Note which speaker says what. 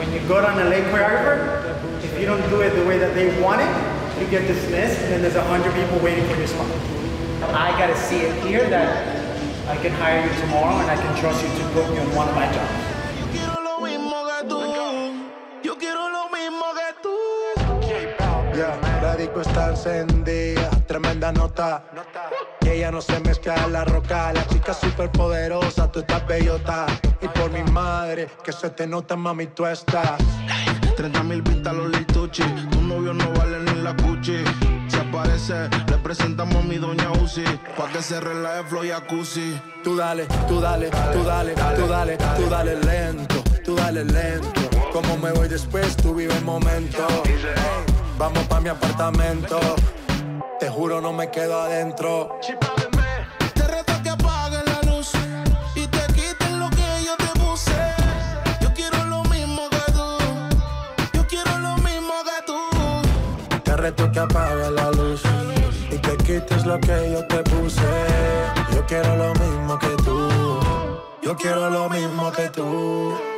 Speaker 1: when you go down a late choreographer, if you don't do it the way that they want it, you get dismissed, and then there's a hundred people waiting for your spot. I gotta see it here that I can hire you tomorrow and I can trust you to put me on one of my jobs.
Speaker 2: Yeah, la disco está encendida, tremenda nota. Y ella no se mezcla en la roca, la chica súper poderosa, tú estás bellota. Y por mi madre, que se te nota, mami, tú estás.
Speaker 3: 30 mil vistas los lituchi. Tu novio no vale ni la cuchi. Si aparece, le presentamos a mi doña Uzi. Pa' que se relaje flow jacuzzi.
Speaker 2: Tú dale, tú dale, tú dale, tú dale, tú dale lento, tú dale lento. Como me voy después, tú vive el momento. Vamos pa' mi apartamento, te juro no me quedo adentro.
Speaker 3: Te reto que apagues la luz y te quites lo que yo te puse. Yo quiero lo mismo que tú. Yo quiero lo mismo que tú.
Speaker 2: Te reto que apagues la luz y te quites lo que yo te puse. Yo quiero lo mismo que tú. Yo quiero lo mismo que tú.